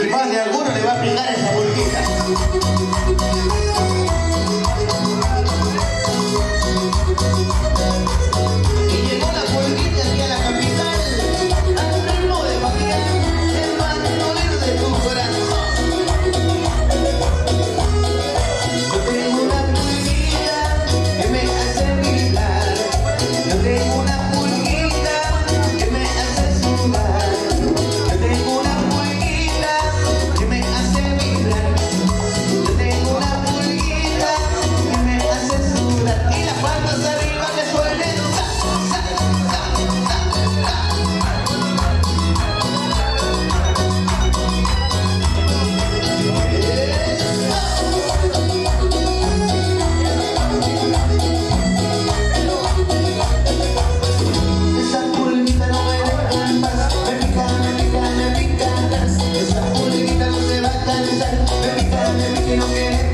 Y más de alguno le va a pegar esa bolquita.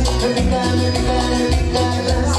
Rica, let me rica,